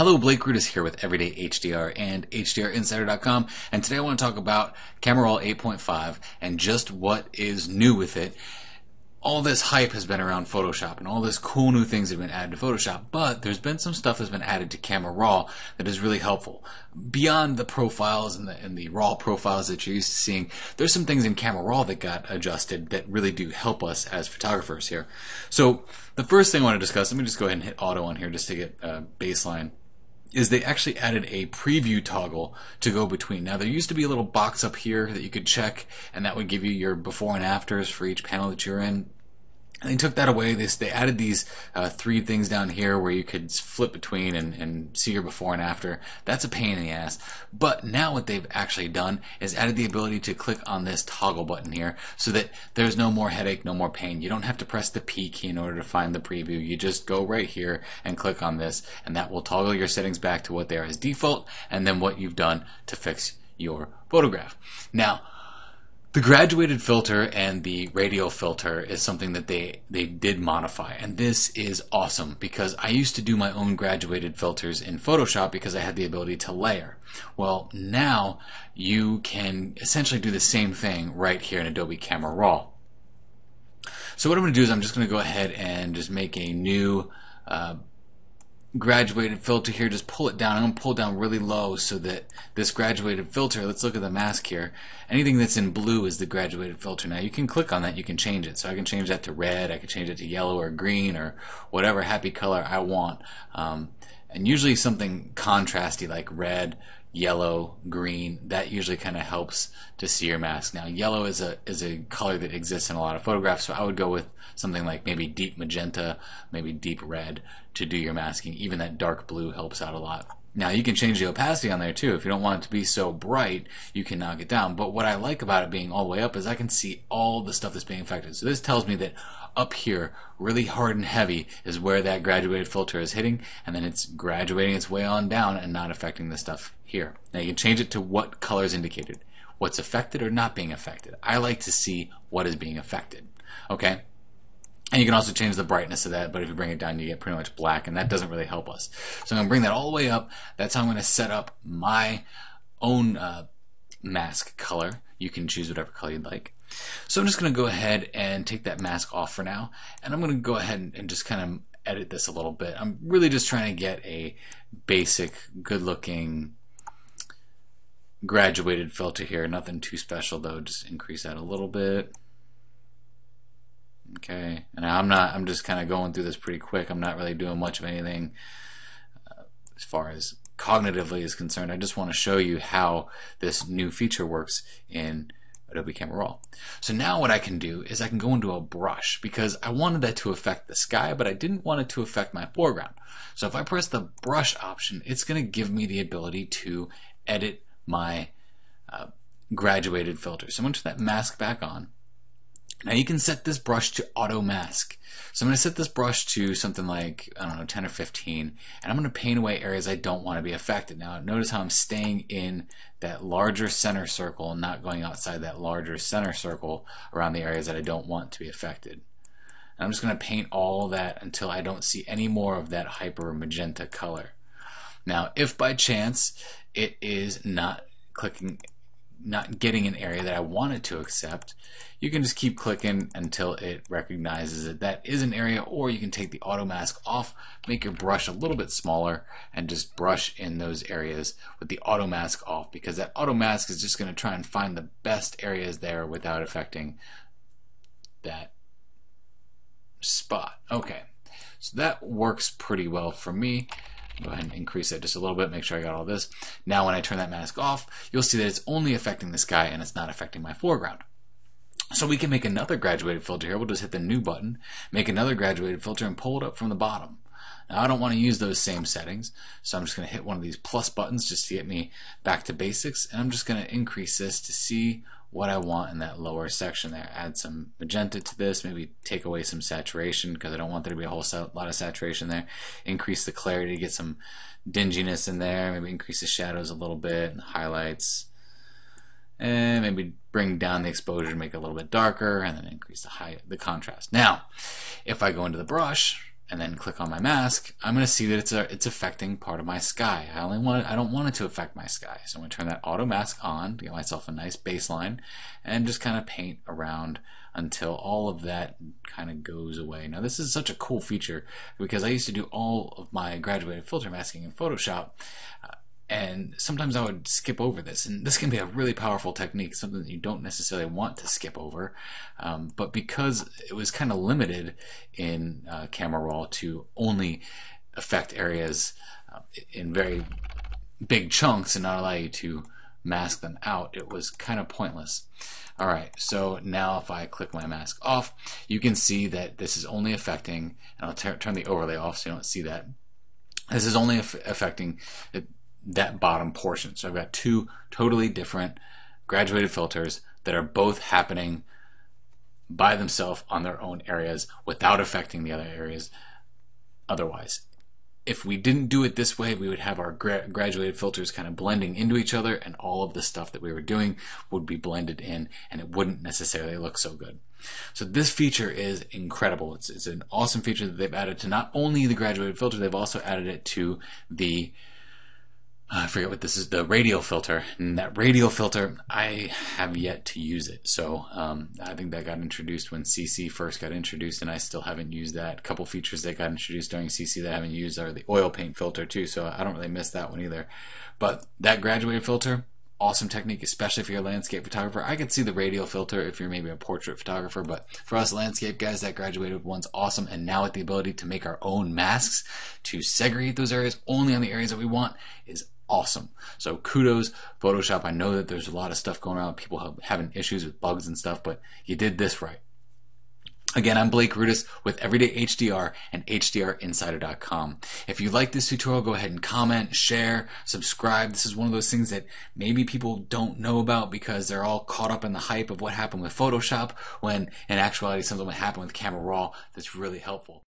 Hello, Blake Rudis here with Everyday HDR and HDRinsider.com, and today I want to talk about Camera Raw 8.5 and just what is new with it. All this hype has been around Photoshop and all this cool new things have been added to Photoshop, but there's been some stuff that's been added to Camera Raw that is really helpful. Beyond the profiles and the, and the raw profiles that you're used to seeing, there's some things in Camera Raw that got adjusted that really do help us as photographers here. So the first thing I want to discuss, let me just go ahead and hit auto on here just to get a baseline is they actually added a preview toggle to go between. Now there used to be a little box up here that you could check and that would give you your before and afters for each panel that you're in. They took that away. They, they added these uh, three things down here where you could flip between and, and see your before and after. That's a pain in the ass. But now what they've actually done is added the ability to click on this toggle button here so that there's no more headache, no more pain. You don't have to press the P key in order to find the preview. You just go right here and click on this and that will toggle your settings back to what they are as default and then what you've done to fix your photograph. Now, the graduated filter and the radial filter is something that they, they did modify, and this is awesome because I used to do my own graduated filters in Photoshop because I had the ability to layer. Well, now you can essentially do the same thing right here in Adobe Camera Raw. So what I'm going to do is I'm just going to go ahead and just make a new uh, graduated filter here, just pull it down. I'm going to pull down really low so that this graduated filter, let's look at the mask here. Anything that's in blue is the graduated filter. Now you can click on that, you can change it. So I can change that to red, I can change it to yellow or green or whatever happy color I want. Um, and usually something contrasty like red yellow, green, that usually kind of helps to see your mask. Now, yellow is a is a color that exists in a lot of photographs, so I would go with something like maybe deep magenta, maybe deep red to do your masking. Even that dark blue helps out a lot. Now you can change the opacity on there too. If you don't want it to be so bright, you can knock it down. But what I like about it being all the way up is I can see all the stuff that's being affected. So this tells me that up here, really hard and heavy, is where that graduated filter is hitting, and then it's graduating its way on down and not affecting the stuff here. Now you can change it to what color is indicated. What's affected or not being affected. I like to see what is being affected. Okay? And you can also change the brightness of that, but if you bring it down, you get pretty much black, and that doesn't really help us. So I'm going to bring that all the way up. That's how I'm going to set up my own uh, mask color. You can choose whatever color you'd like. So I'm just going to go ahead and take that mask off for now, and I'm going to go ahead and, and just kind of edit this a little bit. I'm really just trying to get a basic, good-looking graduated filter here. Nothing too special though. Just increase that a little bit. Okay, and I'm not. I'm just kind of going through this pretty quick. I'm not really doing much of anything uh, as far as cognitively is concerned. I just want to show you how this new feature works in Adobe Camera Raw. So now what I can do is I can go into a brush because I wanted that to affect the sky, but I didn't want it to affect my foreground. So if I press the brush option, it's going to give me the ability to edit my uh, graduated filter. So I'm going to turn that mask back on. Now you can set this brush to auto mask. So I'm going to set this brush to something like, I don't know, 10 or 15, and I'm going to paint away areas I don't want to be affected. Now notice how I'm staying in that larger center circle and not going outside that larger center circle around the areas that I don't want to be affected. And I'm just going to paint all that until I don't see any more of that hyper magenta color. Now, if by chance it is not clicking not getting an area that I wanted to accept, you can just keep clicking until it recognizes that that is an area, or you can take the auto mask off, make your brush a little bit smaller, and just brush in those areas with the auto mask off, because that auto mask is just going to try and find the best areas there without affecting that spot. Okay, so that works pretty well for me. Go ahead and increase it just a little bit, make sure I got all this. Now when I turn that mask off, you'll see that it's only affecting the sky and it's not affecting my foreground. So we can make another graduated filter here. We'll just hit the new button, make another graduated filter and pull it up from the bottom. Now I don't want to use those same settings, so I'm just going to hit one of these plus buttons just to get me back to basics, and I'm just going to increase this to see what I want in that lower section there. Add some magenta to this, maybe take away some saturation because I don't want there to be a whole lot of saturation there. Increase the clarity, to get some dinginess in there, maybe increase the shadows a little bit and highlights. And maybe bring down the exposure to make it a little bit darker and then increase the high the contrast. Now, if I go into the brush and then click on my mask, I'm going to see that it's a, it's affecting part of my sky. I only want it, I don't want it to affect my sky, so I'm going to turn that auto mask on to get myself a nice baseline, and just kind of paint around until all of that kind of goes away. Now this is such a cool feature because I used to do all of my graduated filter masking in Photoshop. Uh, and sometimes I would skip over this, and this can be a really powerful technique, something that you don't necessarily want to skip over. Um, but because it was kind of limited in uh, Camera Raw to only affect areas uh, in very big chunks and not allow you to mask them out, it was kind of pointless. All right, so now if I click my mask off, you can see that this is only affecting, and I'll turn the overlay off so you don't see that. This is only affecting that bottom portion. So I've got two totally different graduated filters that are both happening by themselves on their own areas without affecting the other areas otherwise. If we didn't do it this way, we would have our gra graduated filters kind of blending into each other and all of the stuff that we were doing would be blended in and it wouldn't necessarily look so good. So this feature is incredible. It's, it's an awesome feature that they've added to not only the graduated filter, they've also added it to the I forget what this is, the radial filter. And that radial filter, I have yet to use it. So um, I think that got introduced when CC first got introduced, and I still haven't used that. A couple features that got introduced during CC that I haven't used are the oil paint filter too, so I don't really miss that one either. But that graduated filter, awesome technique, especially if you're a landscape photographer. I could see the radial filter if you're maybe a portrait photographer, but for us landscape guys, that graduated one's awesome. And now with the ability to make our own masks to segregate those areas only on the areas that we want is awesome. So kudos, Photoshop. I know that there's a lot of stuff going around, people have, having issues with bugs and stuff, but you did this right. Again, I'm Blake Rudis with Everyday HDR and HDRinsider.com. If you like this tutorial, go ahead and comment, share, subscribe. This is one of those things that maybe people don't know about because they're all caught up in the hype of what happened with Photoshop when in actuality something would happen with Camera Raw that's really helpful.